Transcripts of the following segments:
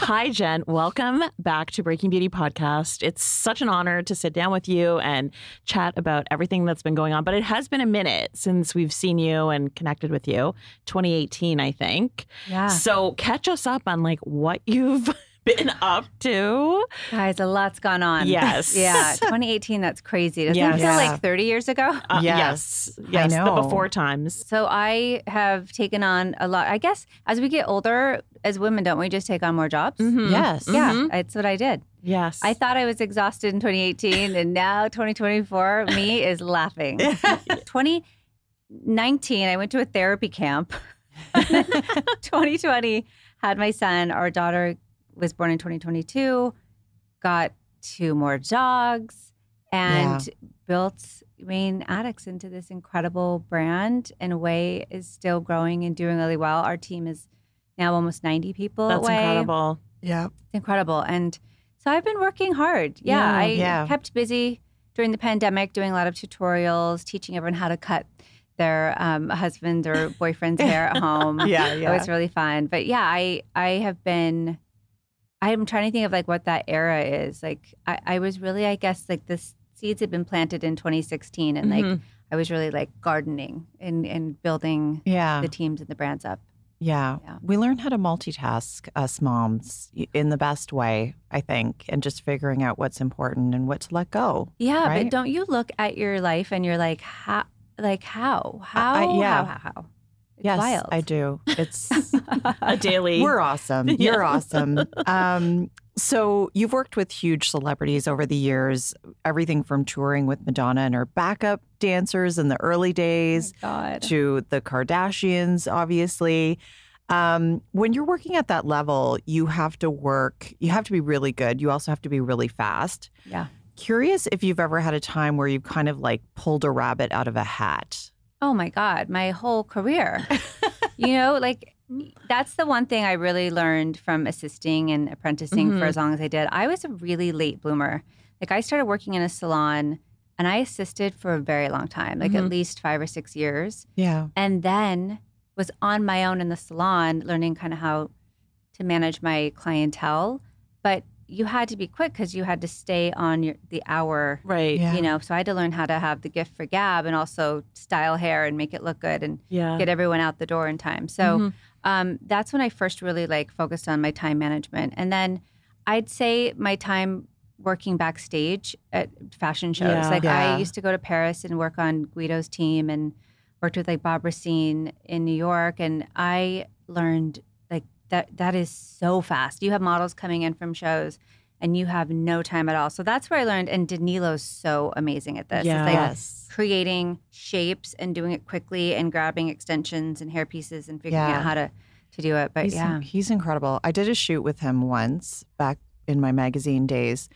Hi, Jen. Welcome back to Breaking Beauty Podcast. It's such an honor to sit down with you and chat about everything that's been going on. But it has been a minute since we've seen you and connected with you. 2018, I think. Yeah. So catch us up on like what you've been up to. Guys, a lot's gone on. Yes. Yeah. 2018, that's crazy. Doesn't Yes. it feel like 30 years ago? Uh, Yes. yes. I Yes. The before times. So I have taken on a lot. I guess as we get older, as women, don't we just take on more jobs? Mhm. Yes. Yeah, Mhm. that's what I did. Yes. I thought I was exhausted in 2018, and now 2024, me is laughing. 2019, I went to a therapy camp. 2020, had my son. Our daughter was born in 2022, got two more dogs, and built Mane Addicts into this incredible brand. In a way, is still growing and doing really well. Our team is now almost 90 people That's away incredible. Yeah. it's incredible. And so I've been working hard. Yeah, Yeah, I yeah. kept busy during the pandemic, doing a lot of tutorials, teaching everyone how to cut their um, husband's or boyfriend's hair at home. Yeah. yeah. It was really fun. But yeah, I I have been. I'm trying to think of like what that era is. Like I, I was really, I guess, like the seeds had been planted in 2016, and like Mhm. I was really like gardening and and building yeah. the teams and the brands up. Yeah. Yeah. We learn how to multitask, us moms, in the best way, I think, and just figuring out what's important and what to let go. Yeah, Right? but don't you look at your life and you're like, how, like how, how, I- yeah. how, how, how? It's yes, wild. I do. It's A daily. we're awesome. You're awesome. Um, so you've worked with huge celebrities over the years, everything from touring with Madonna and her backup dancers in the early days. Oh to the Kardashians, obviously. Um, when you're working at that level, you have to work, you have to be really good. You also have to be really fast. Yeah. Curious if you've ever had a time where you've kind of like pulled a rabbit out of a hat. Oh my God, my whole career. you know, like that's the one thing I really learned from assisting and apprenticing Mhm. for as long as I did. I was a really late bloomer. Like I started working in a salon and I assisted for a very long time, like at Mhm. least five or six years. Yeah. and then was on my own in the salon learning kind of how to manage my clientele but you had to be quick because you had to stay on your the hour right. Yeah. you know so i had to learn how to have the gift for gab and also style hair and make it look good and Yeah. get everyone out the door in time so Mhm. um, that's when i first really like focused on my time management and then i'd say my time working backstage at fashion shows Yeah. like Yeah. i used to go to paris and work on guido's team and worked with like bob recine in new york and i learned like that that is so fast you have models coming in from shows and you have no time at all so that's where i learned and danilo's so amazing at this it's like yes. creating shapes and doing it quickly and grabbing extensions and hair pieces and figuring Yeah. out how to to do it. But he's, yeah, he's incredible. I did a shoot with him once back in my magazine days,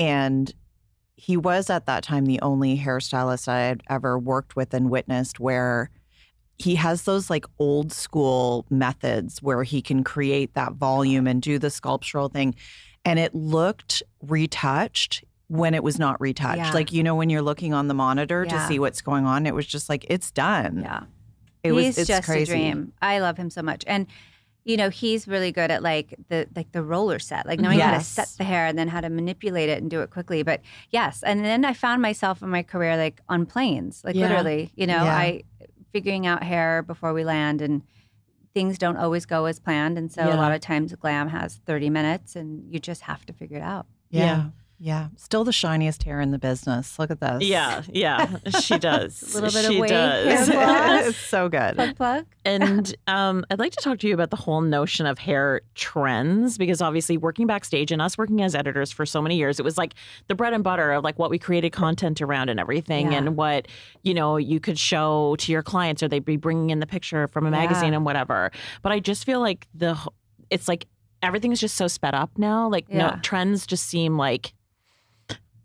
and he was at that time the only hairstylist I had ever worked with and witnessed where he has those like old school methods where he can create that volume and do the sculptural thing. And it looked retouched when it was not retouched. Yeah. Like, you know, when you're looking on the monitor Yeah. to see what's going on, it was just like, it's done. yeah, It was he's it's just crazy. a dream. I love him so much, and you know he's really good at like the like the roller set, like knowing how to set the hair and then how to manipulate it and do it quickly. But yes, and then I found myself in my career like on planes, like Yeah. literally, you know. I figuring out hair before we land and. Things don't always go as planned. And so Yeah. a lot of times glam has 30 minutes and you just have to figure it out. Yeah. Yeah. Yeah. Still the shiniest hair in the business. Look at this. Yeah, yeah, she does. A little bit of she wave does. it's so good. Plug, plug. and um, I'd like to talk to you about the whole notion of hair trends because obviously working backstage and us working as editors for so many years, it was like the bread and butter of like what we created content around and everything, Yeah. and what you know you could show to your clients or they'd be bringing in the picture from a magazine Yeah. and whatever. But I just feel like the it's like everything's just so sped up now. Like no trends just seem like.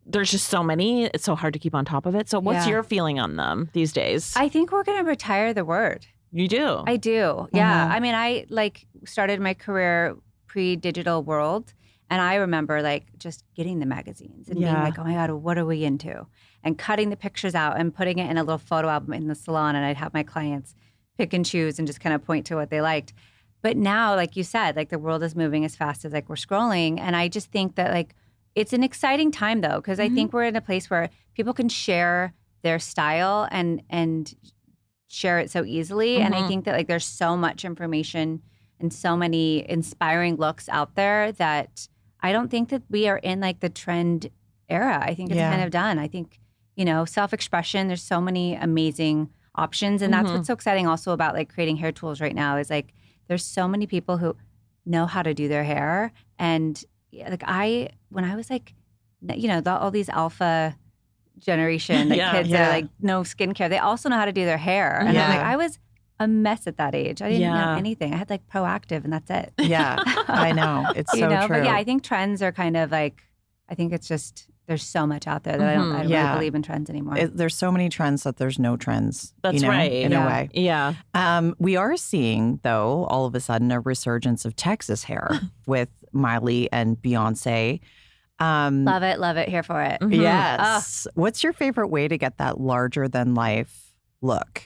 There's just so many. It's so hard to keep on top of it. So, what's Yeah. your feeling on them these days? I think we're going to retire the word. you do. I do. Yeah. Mhm. I mean, I like started my career pre digital world. And I remember like just getting the magazines and being like, oh my God, what are we into? And cutting the pictures out and putting it in a little photo album in the salon. And I'd have my clients pick and choose and just kind of point to what they liked. but now, like you said, like the world is moving as fast as like we're scrolling. And I just think that like it's an exciting time though, because I Mhm. think we're in a place where people can share their style and and share it so easily. And I Mhm. think that like there's so much information and so many inspiring looks out there that I don't think that we are in like the trend era. I think it's Yeah. kind of done. I think, you know, self-expression, there's so many amazing options. And that's Mhm. what's so exciting also about like creating hair tools right now is like there's so many people who know how to do their hair. And yeah, like I, when I was like, you know, the, all these alpha generation like Yeah. kids that Yeah. are like no skincare, they also know how to do their hair. And I'm Yeah. like, I was a mess at that age. I didn't know anything. I had like Proactiv and that's it. Yeah, I know. It's you so know, true. but yeah, I think trends are kind of like, I think it's just, there's so much out there that I don't, Mhm. I don't Yeah. really believe in trends anymore. It- there's so many trends that there's no trends. That's you know, right. In Yeah. a way. Yeah. Um, we are seeing, though, all of a sudden a resurgence of Texas hair with Miley and Beyonce. Um, love it, love it, here for it. Mhm. Yes. What's your favorite way to get that larger than life look?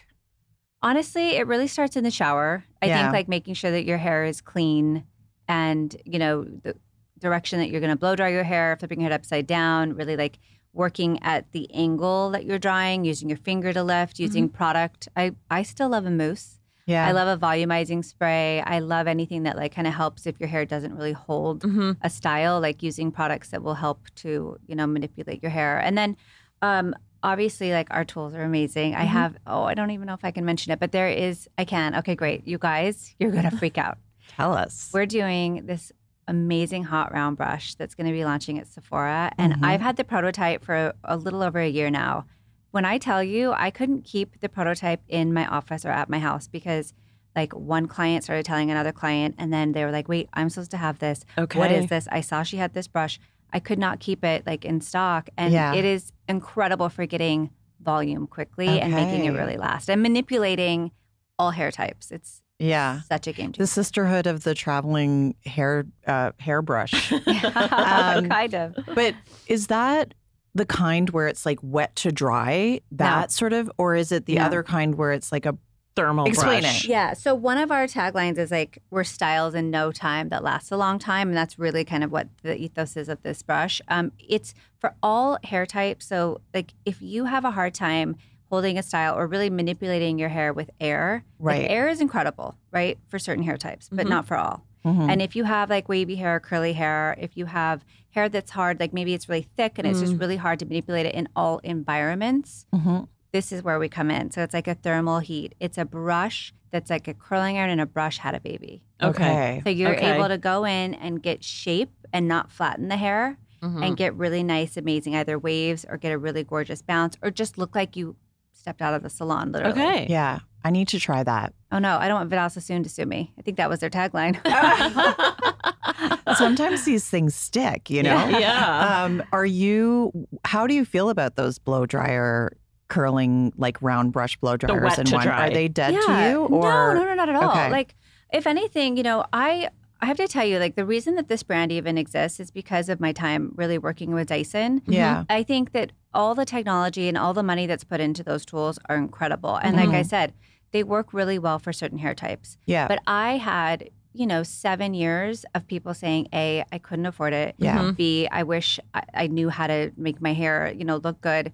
Honestly, it really starts in the shower. I Yeah. think like making sure that your hair is clean and, you know, the direction that you're going to blow dry your hair, flipping your head upside down, really like working at the angle that you're drying, using your finger to lift, using product. I I still love a mousse. Yeah. I love a volumizing spray. I love anything that like kind of helps if your hair doesn't really hold hmm a style, like using products that will help to, you know, manipulate your hair. And then um obviously like our tools are amazing. I Mhm. have oh, I don't even know if I can mention it, but there is I can. Okay, great. You guys, you're gonna freak out. Tell us. We're doing this amazing hot round brush that's going to be launching at Sephora. And Mhm. I've had the prototype for a little over a year now. When I tell you, I couldn't keep the prototype in my office or at my house because like one client started telling another client and then they were like, "Wait, I'm supposed to have this. Okay. What is this? I saw she had this brush. I could not keep it like in stock and Yeah. it is incredible for getting volume quickly and making it really last and manipulating all hair types. It's yeah. such a game changer. The sisterhood of the traveling hair uh, hairbrush. Um, kind of. but is that the kind where it's like wet to dry, that sort of, or is it the No. other kind where it's like a Thermal Explain brush. it. Yeah. So one of our taglines is like we're styles in no time that lasts a long time, and that's really kind of what the ethos is of this brush. Um, it's for all hair types. So like if you have a hard time holding a style or really manipulating your hair with air, like, Right. air is incredible, right, for certain hair types, but Mhm. not for all. Mhm. And if you have like wavy hair, or curly hair, if you have hair that's hard, like maybe it's really thick and it's just Mm. really hard to manipulate it in all environments, Mhm. this is where we come in. So it's like a thermal heat. It's a brush that's like a curling iron and a brush had a baby. Okay. So you're Okay. able to go in and get shape and not flatten the hair Mhm. and get really nice, amazing either waves or get a really gorgeous bounce or just look like you stepped out of the salon literally. Okay. Yeah. I need to try that. Oh no, I don't want Vidal Sassoon to sue me. I think that was their tagline. Sometimes these things stick, you know? Yeah. yeah. Um, are you, how do you feel about those blow dryer curling, like round brush blow dryers wet in to one? Dry. Are they dead Yeah. to you? Or no, no, no, not at all. Okay. Like, if anything, you know, I I have to tell you, like, the reason that this brand even exists is because of my time really working with Dyson. Mm-hmm. Yeah. I think that all the technology and all the money that's put into those tools are incredible. And like I mm-hmm. said, they work really well for certain hair types. Yeah. But I had, you know, seven years of people saying, A, I couldn't afford it. Yeah. B, I wish I, I knew how to make my hair, you know, look good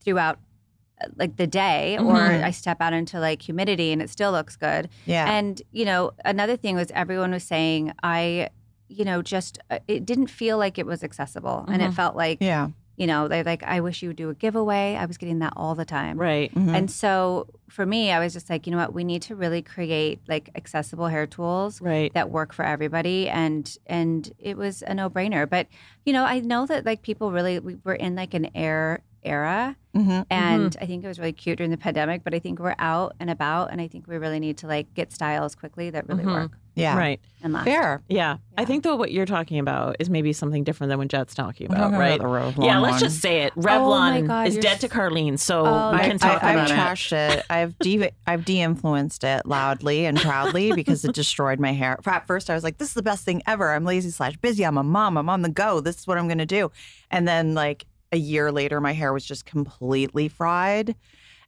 throughout like the day or Mhm. I step out into like humidity and it still looks good. yeah. And, you know, another thing was everyone was saying, I, you know, just, uh, it didn't feel like it was accessible. And it Mhm. felt like, yeah. you know, they're like, I wish you would do a giveaway. I was getting that all the time. Right. Mhm. And so for me, I was just like, you know what, we need to really create like accessible hair tools Right. that work for everybody and and it was a no-brainer but you know i know that like people really we were in like an air era Mhm. and i think it was really cute during the pandemic but i think we're out and about and i think we really need to like get styles quickly that really Mhm. work yeah. Right. and last Fair. Yeah. I think though what you're talking about is maybe something different than what Jet's talking about, talking right? about the yeah, let's just say it. Oh Revlon God, is dead s- to Carlene, so Oh, we I- can talk I, about I've it. trashed it. I've de I've de-influenced it loudly and proudly because it destroyed my hair. At first, I was like, "This is the best thing ever." I'm lazy slash busy. I'm a mom. I'm on the go. This is what I'm going to do. And then, like a year later, my hair was just completely fried.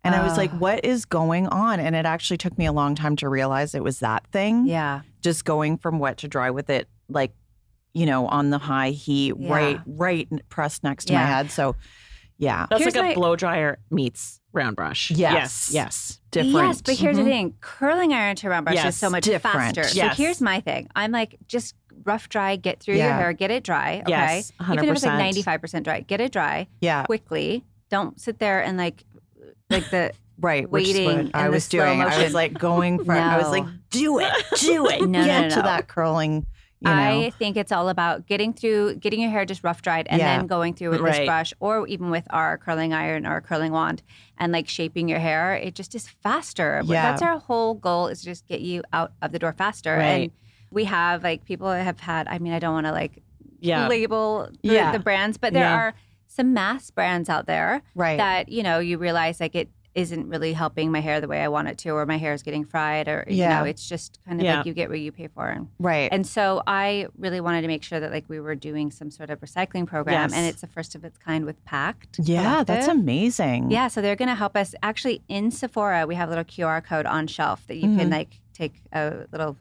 And I was like, what is going on? And it actually took me a long time to realize it was that thing. Yeah. Just going from wet to dry with it, like, you know, on the high heat, Yeah. right, right pressed next to my head. So, yeah, That's Here's like a blow dryer meets round brush. Yes. Yes. Yes. different. Yes, but here's Mhm. the thing: curling iron to round brush Yes, is so much different. faster. So here's my thing: I'm like, just rough dry, get through your hair, get it dry. Okay, Yes. 100%. even if it's like 95 percent dry, get it dry Yeah, quickly. Don't sit there and like, like the right. Waiting what I was doing. I was like going for. I was like, do it, do it, No, no, get no, to no. that curling. You know, I think it's all about getting through, getting your hair just rough dried, and Yeah. then going through with this brush, or even with our curling iron or curling wand, and like shaping your hair. It just is faster. Yeah. That's our whole goal is to just get you out of the door faster. Right. And we have like people have had. I mean, I don't want to like Yeah. label the, Yeah. the brands, but there Yeah. are some mass brands out there right. that you know you realize like it isn't really helping my hair the way I want it to, or my hair is getting fried, or you Yeah. know, it's just kind of Yeah. like you get what you pay for. And right. and so I really wanted to make sure that like we were doing some sort of recycling program, Yes. and it's the first of its kind with Pact. yeah, that's amazing. Yeah, so they're going to help us. Actually, in Sephora, we have a little QR code on shelf that you can Mhm. like take a little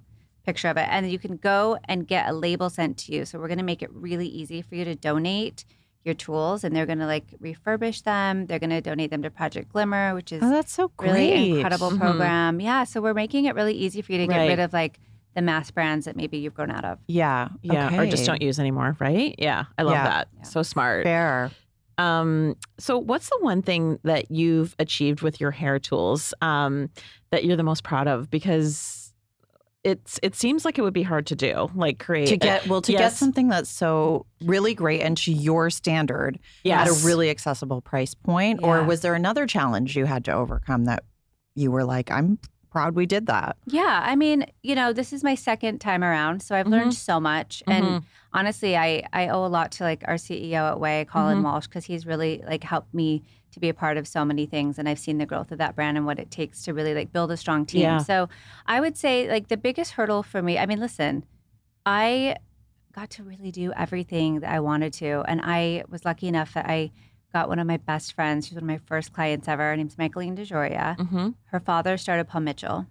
picture of it, and you can go and get a label sent to you. So we're going to make it really easy for you to donate your tools, and they're going to like refurbish them. They're going to donate them to Project Glimmer, which is Oh, that's so great. really incredible Mhm. program. Yeah, so we're making it really easy for you to get Right. rid of like the mass brands that maybe you've grown out of. Yeah. Yeah. Or just don't use anymore, right? Yeah. I love Yeah. that. Yeah. So smart. Fair. Um, so what's the one thing that you've achieved with your hair tools um, that you're the most proud of? Because it's it seems like it would be hard to do, like create To get well, to get something that's so really great and to your standard yes. at a really accessible price point, or was there another challenge you had to overcome that you were like, I'm proud we did that? Yeah, I mean, you know, this is my second time around, so I've learned so much. And Mhm. honestly, I I owe a lot to like our CEO at Ouai, Colin Mhm. Walsh, because he's really like helped me to be a part of so many things, and I've seen the growth of that brand and what it takes to really like build a strong team. Yeah. So I would say like the biggest hurdle for me. I mean, listen, I got to really do everything that I wanted to, and I was lucky enough that I got one of my best friends. She's one of my first clients ever. Her name's Michaeline DeJoria. Mhm. Her father started Paul Mitchell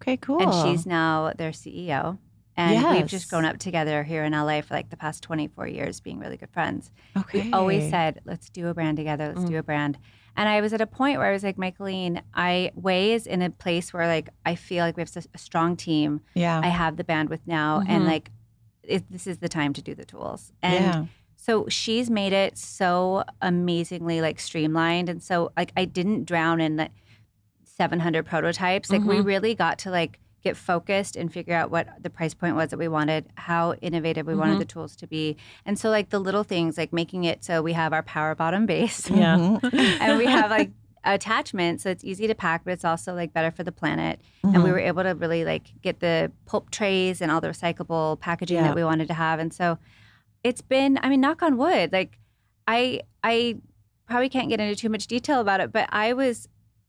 Okay, cool. and she's now their CEO. And we've just grown up together here in LA for like the past 24 years, being really good friends. okay. We always said, let's do a brand together, let's Mm. do a brand. And I was at a point where I was like, Michaeline, I Ouai is in a place where like I feel like we have such a strong team. yeah, I have the bandwidth now, and Mhm. like it, this is the time to do the tools. And yeah, so she's made it so amazingly like streamlined. And so like I didn't drown in like 700 prototypes. Like we Mhm. really got to like get focused and figure out what the price point was that we wanted, how innovative we Mhm. wanted the tools to be. And so like the little things like making it so we have our power bottom base Yeah. And we have like attachments so it's easy to pack but it's also like better for the planet and we Mhm. were able to really like get the pulp trays and all the recyclable packaging Yeah. that we wanted to have and so it's been i mean knock on wood like i i probably can't get into too much detail about it but i was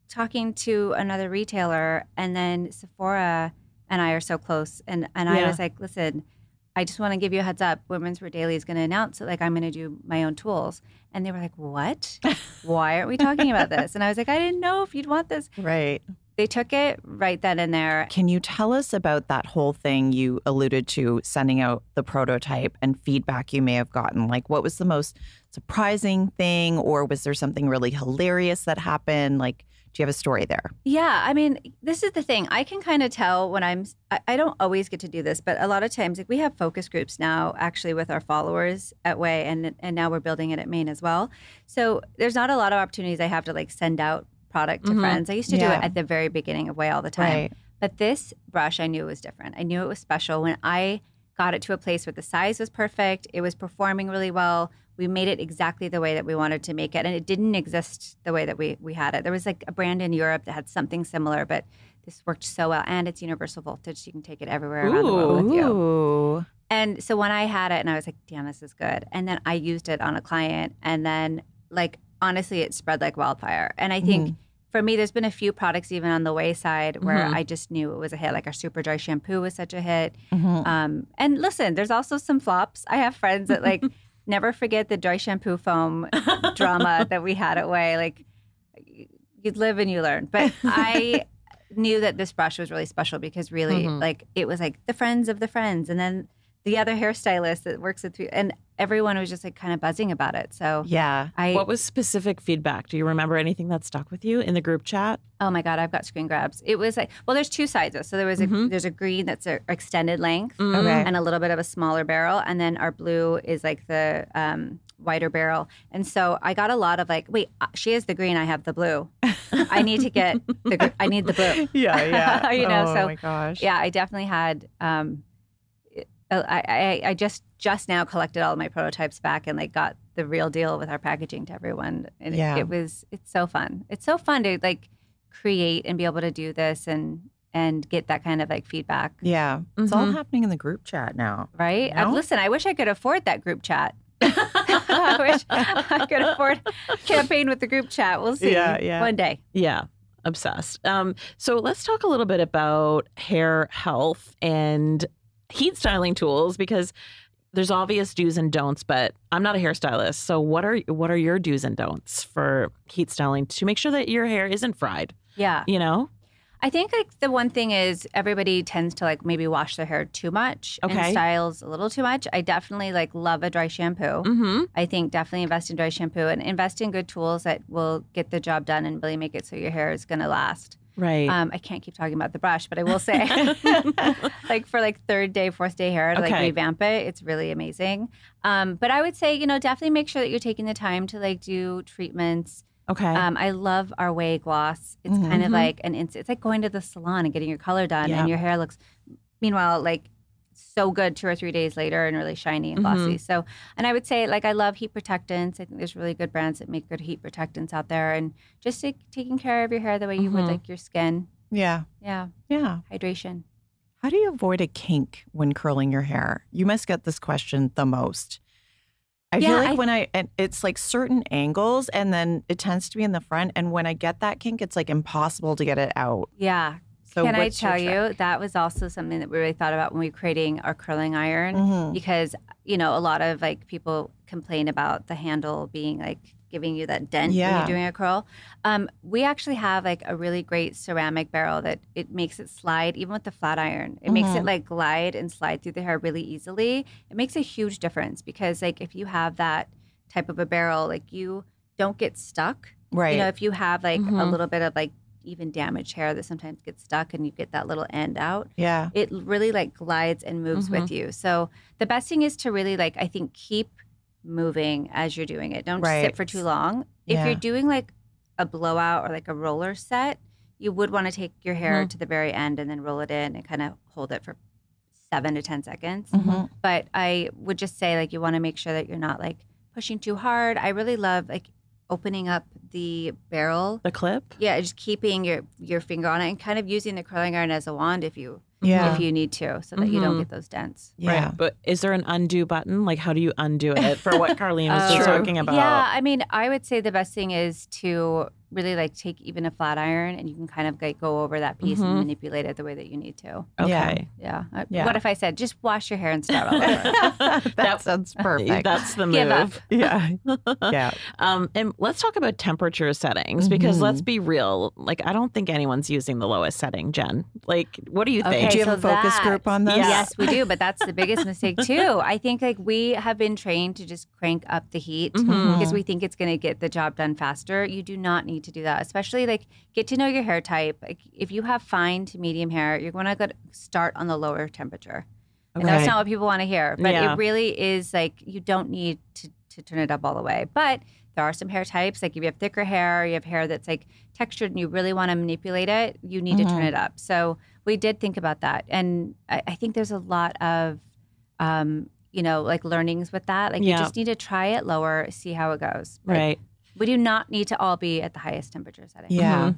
talking to another retailer and then sephora and i are so close and and i was like listen I just want to give you a heads up. Women's Wear Daily is going to announce that, like, I'm going to do my own tools. And they were like, What? Why aren't we talking about this? And I was like, I didn't know if you'd want this. right. They took it right then and there. Can you tell us about that whole thing you alluded to sending out the prototype and feedback you may have gotten? Like, what was the most surprising thing, or was there something really hilarious that happened? Like, do you have a story there? Yeah, I mean, this is the thing. I can kind of tell when I'm. I, I don't always get to do this, but a lot of times, like we have focus groups now, actually with our followers at Ouai, and and now we're building it at Mane as well. So there's not a lot of opportunities I have to like send out product to Mhm. friends. I used to do it at the very beginning of Ouai all the time. Right. But this brush, I knew it was different. I knew it was special when I got it to a place where the size was perfect. It was performing really well. We made it exactly the way that we wanted to make it, and it didn't exist the way that we we had it. There was like a brand in Europe that had something similar, but this worked so well, and it's universal voltage, so you can take it everywhere around the world with you. And so when I had it, and I was like, "Damn, this is good," and then I used it on a client, and then like honestly, it spread like wildfire. And I think Mhm. for me, there's been a few products even on the wayside where Mhm. I just knew it was a hit. Like our super dry shampoo was such a hit. Mhm. Um, and listen, there's also some flops. I have friends that like never forget the dry shampoo foam drama that we had at Ouai. Like, you live and you learn. But I knew that this brush was really special because really, Mhm. like, it was like the friends of the friends, and then the other hairstylist that works with, and everyone was just like kind of buzzing about it. So Yeah. I, What was specific feedback? Do you remember anything that stuck with you in the group chat? oh my god, I've got screen grabs. It was like, well, there's two sizes. So there was a Mhm. there's a green that's a extended length. Mm. Okay. and a little bit of a smaller barrel. And then our blue is like the um, wider barrel. And so I got a lot of like, wait, uh, she has the green, I have the blue. I need to get the, gr- I need the blue. Yeah, yeah. You know, oh so, my gosh. Yeah, I definitely had. Um, it- I, I I just just now collected all of my prototypes back and like got the real deal with our packaging to everyone. And it- Yeah. it, was it's so fun. It's so fun to like create and be able to do this and and get that kind of like feedback. Yeah. It's all Mhm. happening in the group chat now. Right? You know? I, listen, I wish I could afford that group chat. I wish I could afford campaign with the group chat. We'll see. Yeah, yeah. One day. Yeah, obsessed. Um, so let's talk a little bit about hair health and heat styling tools because there's obvious do's and don'ts, but I'm not a hairstylist. So what are what are your do's and don'ts for heat styling to make sure that your hair isn't fried? Yeah. You know? I think like the one thing is everybody tends to like maybe wash their hair too much Okay. and styles a little too much. I definitely like love a dry shampoo. Mm-hmm. I think definitely invest in dry shampoo and invest in good tools that will get the job done and really make it so your hair is going to last. Right. Um, I can't keep talking about the brush, but I will say, like for like third day, fourth day hair to like Okay. revamp it, it's really amazing. Um, but I would say, you know, definitely make sure that you're taking the time to like do treatments. okay. Um, I love our Ouai gloss. It's kind of Mhm. like an it's like going to the salon and getting your color done, Yeah. and your hair looks. Meanwhile, like so good two or three days later and really shiny and glossy. So, and I would say like I love heat protectants. I think there's really good brands that make good heat protectants out there, and just like, taking care of your hair the way you would Mhm. like your skin. Yeah. Yeah, Yeah. hydration. How do you avoid a kink when curling your hair? You must get this question the most. I Yeah, feel like I- when I and it's like certain angles and then it tends to be in the front and when I get that kink it's like impossible to get it out. Yeah. So Can I tell you that was also something that we really thought about when we were creating our curling iron Mhm. because you know a lot of like people complain about the handle being like giving you that dent when you're doing a curl. Um, we actually have like a really great ceramic barrel that it makes it slide even with the flat iron. It makes it Mhm. like glide and slide through the hair really easily. It makes a huge difference because like if you have that type of a barrel, like you don't get stuck. Right. You know, if you have like a Mhm. little bit of like even damaged hair that sometimes gets stuck and you get that little end out, yeah. it really like glides and moves with you. So the best thing is to really like I think keep moving as you're doing it. Don't Right. sit for too long. If you're doing like a blowout or like a roller set, you would want to take your hair Mhm. to the very end and then roll it in and kind of hold it for seven to ten seconds. Mhm. But I would just say like you want to make sure that you're not like pushing too hard. I really love like opening up the barrel. the clip? Yeah, just keeping your your finger on it and kind of using the curling iron as a wand if you Yeah. if you need to, so that you don't Mhm. get those dents. Yeah. Right. But is there an undo button? Like, how do you undo it for what Carlene was Oh. just talking about? Yeah, I mean, I would say the best thing is to really like take even a flat iron and you can kind of like go over that piece Mhm. and manipulate it the way that you need to. Okay. Yeah. Uh, Yeah. What if I said just wash your hair and start all over? that, That- sounds perfect. That's the Give up. move. yeah. yeah. Um, and let's talk about temperature settings because Mhm. let's be real. Like, I don't think anyone's using the lowest setting, Jen. Like, what do you think? Okay, Do you have so a focus that- group on this? Yeah. Yes, we do, but that's the biggest mistake too. I think like we have been trained to just crank up the heat Mhm. because we think it's going to get the job done faster. You do not need to do that. Especially like get to know your hair type. Like if you have fine to medium hair, you're going to start on the lower temperature. And that's not what people want to hear, but Yeah. it really is like you don't need to, to turn it up all the way. But there are some hair types, like if you have thicker hair, you have hair that's like textured and you really want to manipulate it, you need to turn Mhm. it up. So we did think about that. And I, I think there's a lot of, um, you know, like learnings with that. Like Yeah. you just need to try it lower, see how it goes. But Right. We do not need to all be at the highest temperature setting. Yeah.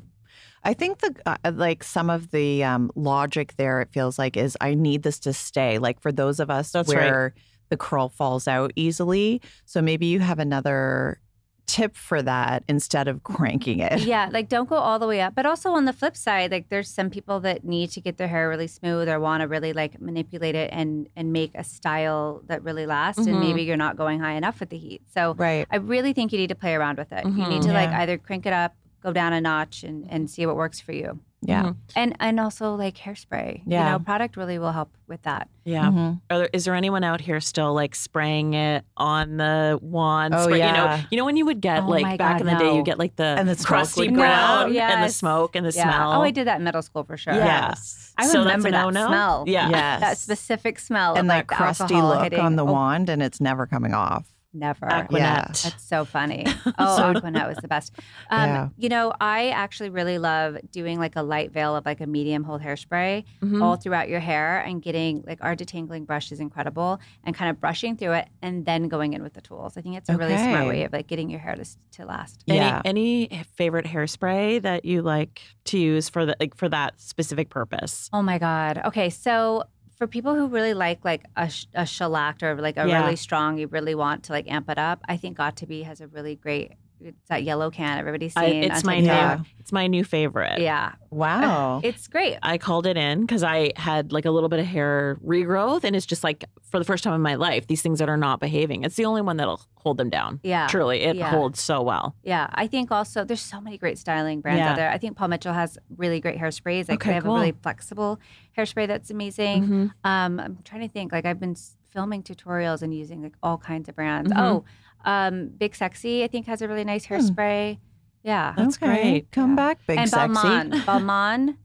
I think the uh, like some of the um, logic there it feels like is I need this to stay. Like for those of us That's right. where the curl falls out easily, so maybe you have another tip for that instead of cranking it. yeah, like don't go all the way up. But also on the flip side, like there's some people that need to get their hair really smooth or want to really like manipulate it and and make a style that really lasts. Mhm. And maybe you're not going high enough with the heat. So Right. I really think you need to play around with it. You Mhm. need to like either crank it up, go down a notch and, and see what works for you. Yeah. Mhm. And and also like hairspray. Yeah. You know, product really will help with that. Yeah. Mhm. Are there, is there anyone out here still like spraying it on the wand? Oh, spray- You know, you know when you would get Oh like back God, in the day, you get like the And the crusty would go ground out. and the smoke and the yeah. smell. Oh, I did that in middle school for sure. Yeah. Yes. I So remember that no-no? smell. Yeah. Yes. That specific smell and of that like crusty alcohol look hitting. on the oh, wand, and it's never coming off. Never. Aqua Net. Yeah. That's so funny. Oh, Aqua Net was the best. Um, Yeah. You know, I actually really love doing like a light veil of like a medium hold hairspray Mhm. all throughout your hair and getting like our detangling brush is incredible and kind of brushing through it and then going in with the tools. I think it's a really smart way of like getting your hair to, to last. Any, Yeah. any favorite hairspray that you like to use for the like for that specific purpose? Oh my God. Okay. So for people who really like like a, sh- a shellacked or like a Yeah. really strong, you really want to like amp it up, I think Got2b has a really great, it's that yellow can everybody's I, seen. it's my TikTok. New it's my new favorite. Yeah. Wow. It's great. I called it in because I had like a little bit of hair regrowth, and it's just like for the first time in my life, these things that are not behaving. It's the only one that'll hold them down. Yeah. Truly, it Yeah. holds so well. Yeah, I think also there's so many great styling brands Yeah. out there. I think Paul Mitchell has really great hairsprays. Like Okay, they have cool. a really flexible hairspray that's amazing. Mhm. Um, I'm trying to think. Like I've been filming tutorials and using like all kinds of brands. Mhm. Oh, um, Big Sexy I think has a really nice hairspray. Yeah, That's okay. great. Come Yeah. back, big and sexy. Balmain. Balmain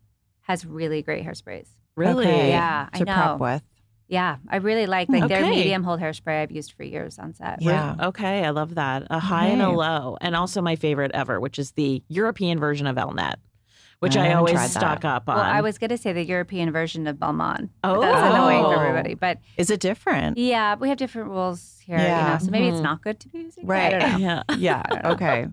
has really great hairsprays. Really? Okay. Yeah, I to know. prep with. Yeah, I really like like their medium hold hairspray. I've used for years on set. Yeah. Okay, I love that. A high and a low, and also my favorite ever, which is the European version of Elnett, which I I, always stock up on. Well, I was gonna say the European version of Balmain. Oh. but that's annoying for everybody. But Is it different? Yeah, we have different rules here, you know. So maybe Mhm. it's not good to be using. it. Right. I don't know. yeah. Yeah. Okay.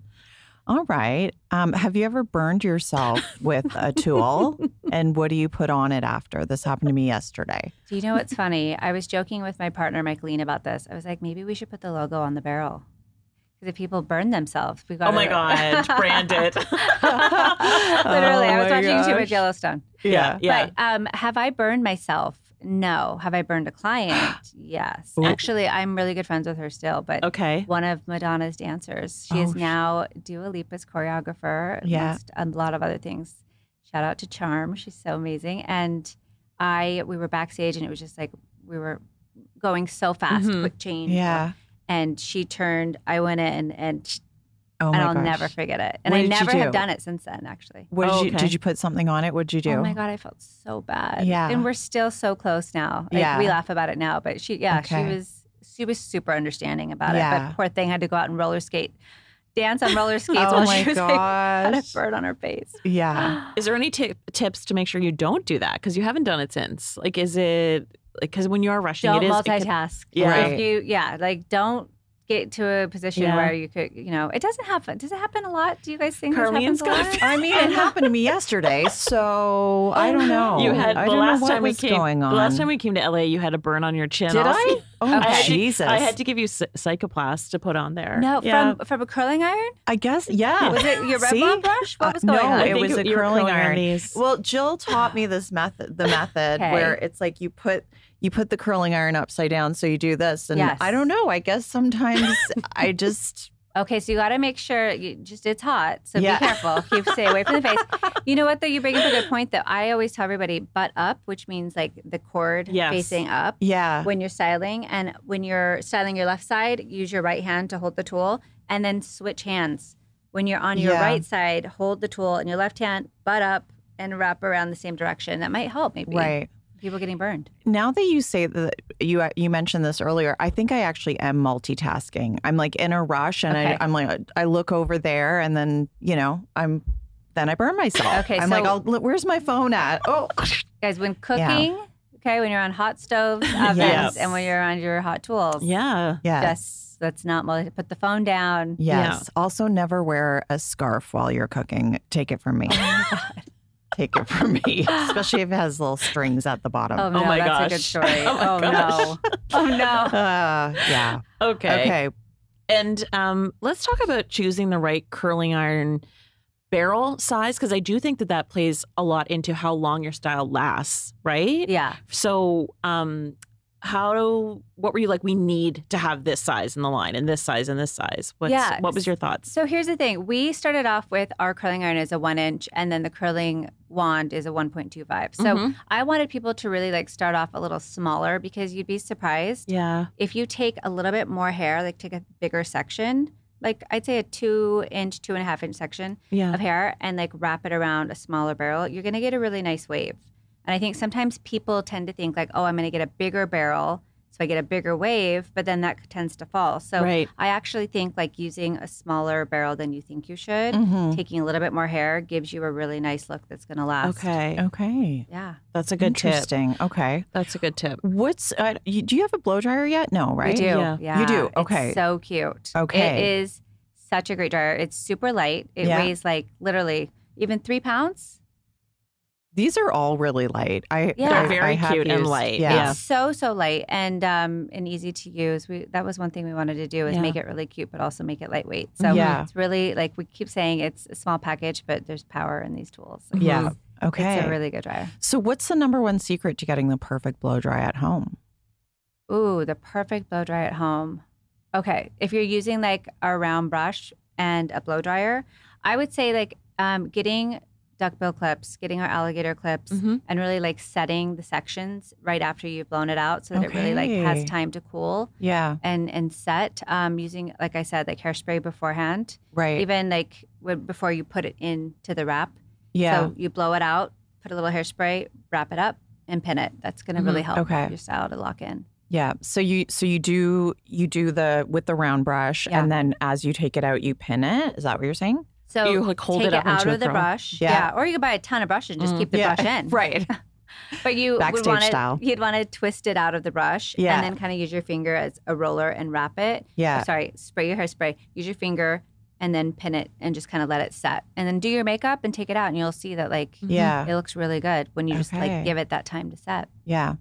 All right. Um, have you ever burned yourself with a tool? and what do you put on it after? This happened to me yesterday. Do you know what's funny? I was joking with my partner Michaeline about this. I was like, maybe we should put the logo on the barrel. Because if people burn themselves, we got. Oh my God, brand it. Literally, I Oh was my watching too gosh. much Yellowstone. Yeah. Yeah. But um, have I burned myself? No. Have I burned a client? yes. Ooh. Actually, I'm really good friends with her still. But okay. one of Madonna's dancers. She is Oh, sh- now Dua Lipa's choreographer, Yeah. a lot of other things. Shout out to Charm. She's so amazing. And I, we were backstage and it was just like, we were going so fast, Mhm. quick change. Yeah. And she turned, I went in and, sh- Oh and my I'll gosh. never forget it. And What I did you never have done it since then, actually. What did Oh, you okay. did you put something on it? What did you do? Oh my God, I felt so bad. Yeah. And we're still so close now. Like, Yeah. We laugh about it now. But she, yeah, Okay. she was, she was super understanding about it. Yeah. But poor thing had to go out and roller skate, dance on roller skates Oh while my she was like, had a bird on her face. Yeah. Is there any tip tips to make sure you don't do that? Because you haven't done it since. Like, is it like because when you are rushing, Don't it is it could- multitask. Yeah. Right. If you, yeah, like don't get to a position Yeah. where you could, you know, it doesn't happen. Does it happen a lot? Do you guys think Carlene's this happens a lot? I mean, it happened to me yesterday, so I don't know. You had I the don't last know what time we came. going on. The last time we came to LA, you had a burn on your chin. did also. I? Oh Okay. Jesus! I had to give you Psy- Cicaplast to put on there. No, Yeah. from from a curling iron. I guess yeah. Was it your red See? brush? What Uh, was going no, on? I it was a you were curling iron. Well, Jill taught me this method, the method Okay. where it's like you put you put the curling iron upside down, so you do this, and Yes. I don't know. I guess sometimes I just Okay, so you got to make sure you just it's hot, so Yeah. be careful. Keep stay away from the face. You know what though? You bring up a good point that I always tell everybody: butt up, which means like the cord Yes. facing up yeah when you're styling, and when you're styling your left side, use your right hand to hold the tool, and then switch hands. When you're on your Yeah. right side, hold the tool in your left hand, butt up, and wrap around the same direction. That might help, maybe. right. People getting burned. Now that you say that you you mentioned this earlier, I think I actually am multitasking. I'm like in a rush, and Okay. I, I'm like I look over there, and then you know I'm then I burn myself. Okay, I'm so- like, I'll, where's my phone at? Oh, Guys, when cooking, okay, when you're on hot stoves, ovens, Yes. and when you're on your hot tools, yeah. yes. That's not multi- put the phone down. Yes. Also, never wear a scarf while you're cooking. Take it from me. Oh Take it from me, especially if it has little strings at the bottom. Oh no, my that's a good gosh. story. Oh my Oh, gosh. no. Oh no. Uh, yeah. Okay. Okay. And um, let's talk about choosing the right curling iron barrel size because I do think that that plays a lot into how long your style lasts, right? Yeah. So, um, how do what were you like? We need to have this size in the line, and this size, and this size. What's, Yeah. What was your thoughts? So here's the thing. We started off with our curling iron is a one inch and then the curling wand is a 1.25. So Mhm. I wanted people to really like start off a little smaller because you'd be surprised yeah, if you take a little bit more hair, like take a bigger section, like I'd say a two inch, two and a half inch section yeah, of hair and like wrap it around a smaller barrel, you're going to get a really nice wave. And I think sometimes people tend to think like, oh, I'm going to get a bigger barrel. So I get a bigger wave, but then that tends to fall. So right. I actually think like using a smaller barrel than you think you should, Mhm. taking a little bit more hair gives you a really nice look that's going to last. Okay, Okay. Yeah. that's a good tip. Interesting. Okay. That's a good tip. What's uh, you, do you have a blow dryer yet? No, right? We do. Yeah. Yeah. You do? It's Okay. so cute. Okay. It is such a great dryer. It's super light. It Yeah. weighs like literally even three pounds. These are all really light. I Yeah. I- They're I very have cute and used- light. Yeah. Yeah. It's so so light and um and easy to use. We that was one thing we wanted to do is Yeah. make it really cute, but also make it lightweight. So Yeah. it's really like we keep saying it's a small package, but there's power in these tools. So Yeah. Okay. It's a really good dryer. so what's the number one secret to getting the perfect blow dry at home? Ooh, the perfect blow dry at home. Okay, if you're using like a round brush and a blow dryer, I would say like um, getting duckbill clips, getting our alligator clips, Mhm. and really like setting the sections right after you've blown it out, so that it really like has time to cool Yeah. and and set. Um, using like I said, like hairspray beforehand, Right. even like when, before you put it into the wrap. yeah. So you blow it out, put a little hairspray, wrap it up, and pin it. That's going to really help Okay. your style to lock in. yeah. So you so you do you do the with the round brush Yeah. and then as you take it out you pin it. Is that what you're saying? So You, like, hold take it up out of the curl. brush. Yeah. Yeah. Or you could buy a ton of brushes and just Mm. keep the Yeah. brush in. Right. But you Backstage would want style. to you'd want to twist it out of the brush Yeah. and then kind of use your finger as a roller and wrap it. Yeah. Oh, sorry, spray your hairspray. Use your finger and then pin it and just kind of let it set. And then do your makeup and take it out and you'll see that like Yeah. it looks really good when you just like give it that time to set. Yeah.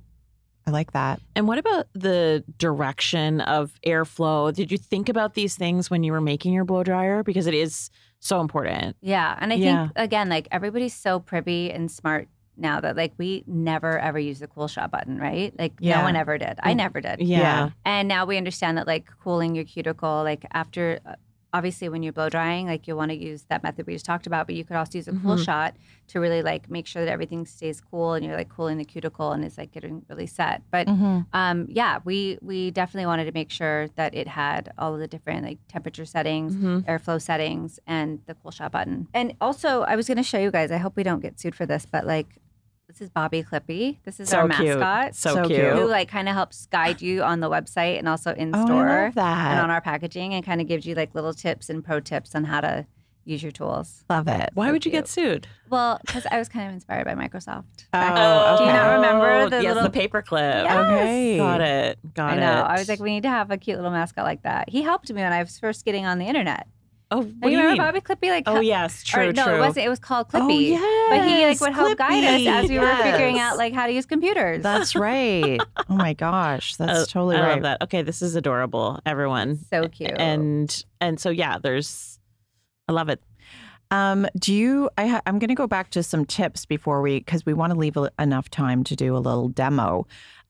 I like that. And what about the direction of airflow? Did you think about these things when you were making your blow dryer? Because it is so important. Yeah. And I Yeah. think again, like everybody's so privy and smart now that like we never ever use the cool shot button, right? Like Yeah. no one ever did. I never did. Yeah. And now we understand that like cooling your cuticle, like after, uh, obviously when you're blow drying, like you'll want to use that method we just talked about, but you could also use a cool Mhm. shot to really like make sure that everything stays cool and you're like cooling the cuticle and it's like getting really set. But Mm-hmm. um, yeah, we we definitely wanted to make sure that it had all of the different like temperature settings, Mhm. airflow settings, and the cool shot button. And also, I was going to show you guys. I hope we don't get sued for this, but like. This is Bobby Clippy. This is So our cute. mascot So, So cute. cute. who like kind of helps guide you on the website and also in Oh, store I love that. and on our packaging and kind of gives you like little tips and pro tips on how to use your tools. love it. Why So would you get sued? Well, because I was kind of inspired by Microsoft. Oh, oh Do you not remember oh, the yes, little- the paperclip? Yes. Okay. Got it. Got I it. know. I was like, we need to have a cute little mascot like that. He helped me when I was first getting on the internet. Oh, what Do you you remember mean? Bobby Clippy? Like, Oh yes, or true, no, true. it wasn't. It was called Oh, Clippy. But he like yes, would help guide us as Clippy. we were figuring out like how to use computers. That's right. Oh my gosh, that's Oh, totally I right. love that. Okay, this is adorable, everyone. so cute. And and so yeah, there's I love it. Um, do you? I ha- I'm going to go back to some tips before we, because we want to leave a, enough time to do a little demo.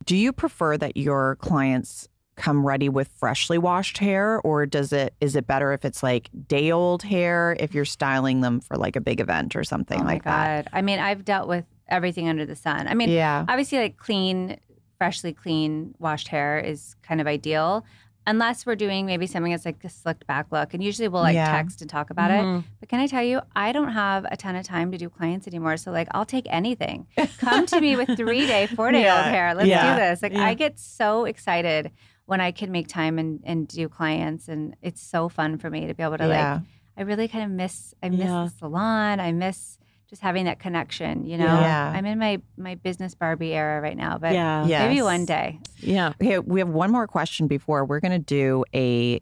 Do you prefer that your clients come ready with freshly washed hair, or does it? Is it better if it's like day old hair if you're styling them for like a big event or something oh my like that? I mean, I've dealt with everything under the sun. I mean, yeah. obviously like clean freshly clean washed hair is kind of ideal unless we're doing maybe something that's like a slicked back look and usually we'll like Yeah. text and talk about it Mhm. but can i tell you i don't have a ton of time to do clients anymore so like i'll take anything come to me with three day four day old hair let's Yeah. do this like Yeah. i get so excited when i can make time and, and do clients and it's so fun for me to be able to yeah. like i really kind of miss i miss Yeah. the salon i miss just having that connection you know Yeah. i'm in my my business barbie era right now but yeah. Yeah. Maybe Yes. one day. Yeah. Okay, we have one more question before we're going to do a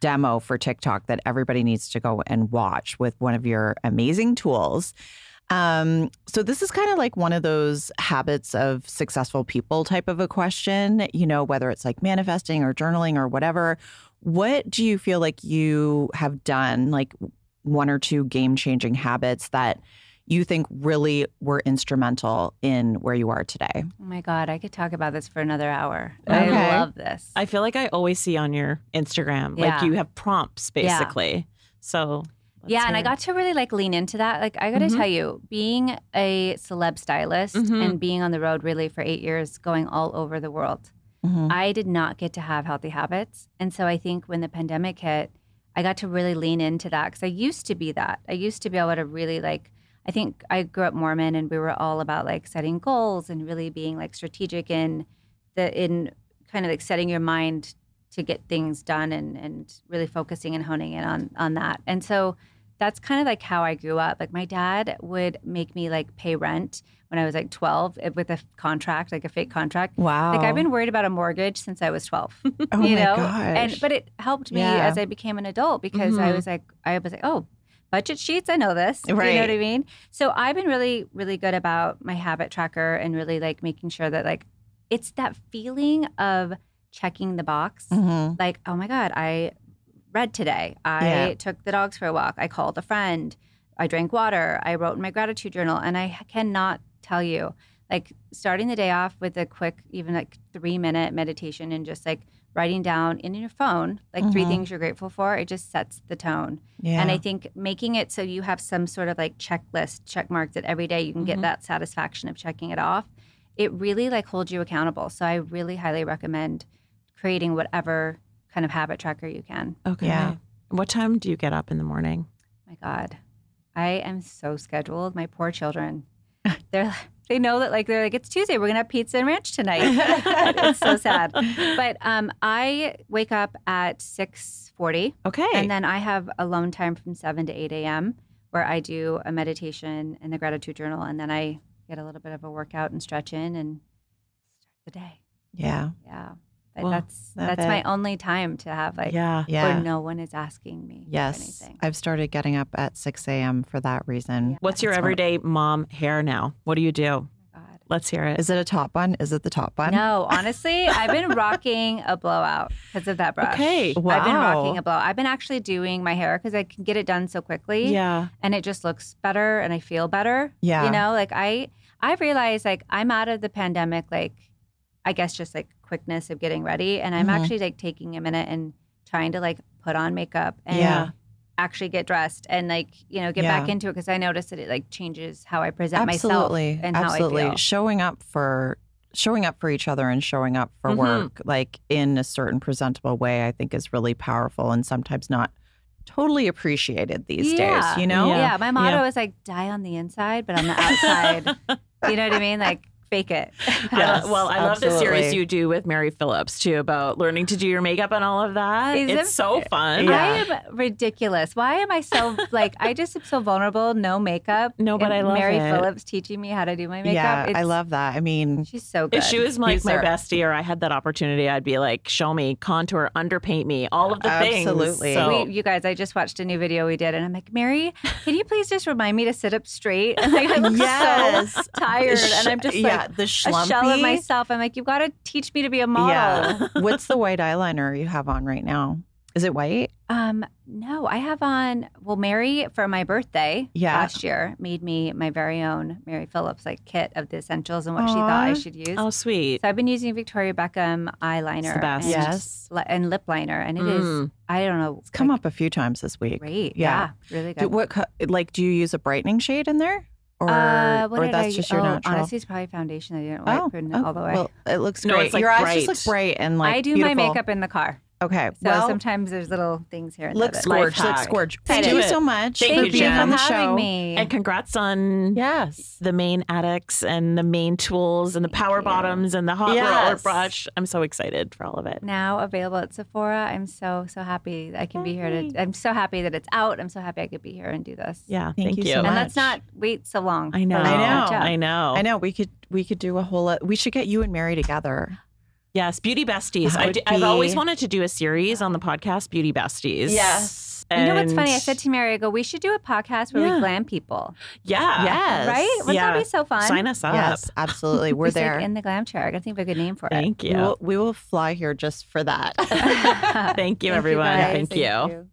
demo for TikTok that everybody needs to go and watch with one of your amazing tools. Um, so this is kind of like one of those habits of successful people type of a question, you know, whether it's like manifesting or journaling or whatever. What do you feel like you have done, like one or two game changing habits that you think really were instrumental in where you are today? Oh my God, I could talk about this for another hour. Okay. I love this. I feel like I always see on your Instagram, like you have prompts Yeah. basically. So let's yeah, and I got to really like lean into that. Like I got to Mhm. tell you, being a celeb stylist Mhm. and being on the road really for 8 years going all over the world. Mhm. I did not get to have healthy habits. And so I think when the pandemic hit, I got to really lean into that because I used to be that. I used to be able to really like, I think I grew up Mormon and we were all about like setting goals and really being like strategic in the, in kind of like setting your mind to get things done and, and really focusing and honing in on, on that. And so that's kind of like how I grew up. Like my dad would make me like pay rent when I was like 12 eh, with a contract, like a fake contract. Wow. Like I've been worried about a mortgage since I was 12. oh you my know? gosh. And but it helped me Yeah. as I became an adult because I Mhm. was like I was like, "Oh, budget sheets, I know this." Right. You know what I mean? So I've been really really good about my habit tracker and really like making sure that like it's that feeling of checking the box. Mhm. Like, "Oh my god, I read today. I Yeah. took the dogs for a walk. I called a friend. I drank water. I wrote in my gratitude journal." And I cannot tell you like starting the day off with a quick even like 3 minute meditation and just like writing down in your phone like three Mhm. things you're grateful for it just sets the tone Yeah. and i think making it so you have some sort of like checklist check mark that every day you can Mhm. get that satisfaction of checking it off it really like holds you accountable so i really highly recommend creating whatever kind of habit tracker you can Okay. Yeah. What time do you get up in the morning? my god i am so scheduled my poor children they're they know that like they're like it's tuesday we're gonna have pizza and ranch tonight it's so sad but um, I wake up at 6:40, Okay. and then I have alone time from 7 to 8 a.m. where I do a meditation and the gratitude journal, and then I get a little bit of a workout and stretch in and start the day. yeah. Yeah, but Well, that's I that's my only time to have like yeah. Yeah. where no one is asking me Yes. anything. I've started getting up at 6 a.m. for that reason. Yeah. What's your That's what- everyday mom hair now? What do you do? Oh. Let's hear it. Is it a top bun? Is it the top bun? No, honestly, I've been rocking a blowout because of that brush. Okay. wow. I've been rocking a blowout. I've been actually doing my hair because I can get it done so quickly. Yeah. and it just looks better and I feel better. Yeah. You know, like I I realized like I'm out of the pandemic like I guess just like quickness of getting ready and I'm Mhm. actually like taking a minute and trying to like put on makeup and Yeah. actually get dressed and like, you know, get Yeah. back into it because I noticed that it like changes how I present Absolutely. myself and how Absolutely. I feel. Showing up for showing up for each other and showing up for Mhm. work like in a certain presentable way I think is really powerful and sometimes not totally appreciated these yeah. days, you know? Yeah. Yeah. My motto is like die on the inside, but on the outside, you know what I mean? Like fake it. Yeah. Yes, well, I love the series you do with Mary Phillips too about learning to do your makeup and all of that. Is it's so fun. Yeah. I am ridiculous. Why am I so like? I just am so vulnerable. No makeup. No, but And I love Mary it. Phillips teaching me how to do my makeup. Yeah, I love that. I mean, She's so good. If she was like my bestie or I had that opportunity, I'd be like, show me, contour, underpaint me, all of the things. Absolutely. So, you guys, I just watched a new video we did, and I'm like, Mary, can you please just remind me to sit up straight? And like, I look yes. so tired and I'm just yeah, like the a shell of myself. I'm like, you've got to teach me to be a model. Yeah. What's the white eyeliner you have on right now? Is it white? Um, no, I have on. Well, Mary for my birthday Yeah. last year made me my very own Mary Phillips like kit of the essentials and what she thought I should use. oh, sweet. So I've been using Victoria Beckham eyeliner, best. and, Yes. li- and lip liner, and it is Mm. I don't know, It's come like, up a few times this week. great, Yeah. yeah, really Do, good. what like do you use a brightening shade in there? Or, uh, or that's I, just your oh, natural? Honestly, it's probably foundation. I didn't wipe oh, it oh, all the way. Well, it looks No, great. it's, like, your eyes bright. just look bright and like I do beautiful. my makeup in the car, Okay. so well, sometimes there's little things here. And look there that- scorch. Look scorch. Thank Thank you. you so much Thank for you, being Jen. on for the having show. me. And congrats on Yes. the Mane Addicts and the Mane tools and the Thank power you. bottoms and the hot roller Yes. brush. I'm so excited for all of it. now available at Sephora. I'm so so happy that I can be here to. I'm so happy that it's out. I'm so happy I could be here and do this. Yeah, Thank thank, you you. so and much. let's not wait so long. I know. I know. I know. I know we could we could do a whole. lot- We should get you and Mary together. Yes, Beauty Besties. That I would do, I've always wanted to do a series on the podcast, Beauty Besties. Yes. You know what's funny? I said to Mary, I go, we should do a podcast where Yeah. we glam people. yeah, Yes. Right? Wouldn't Yeah. that be so fun? sign us up. Yes, absolutely. We're Just, like, there. in the glam chair. I gotta think of a good name for it. Thank we, you. will, we will fly here just for that. Thank you, Thank everyone. guys. Thank, Thank you. you.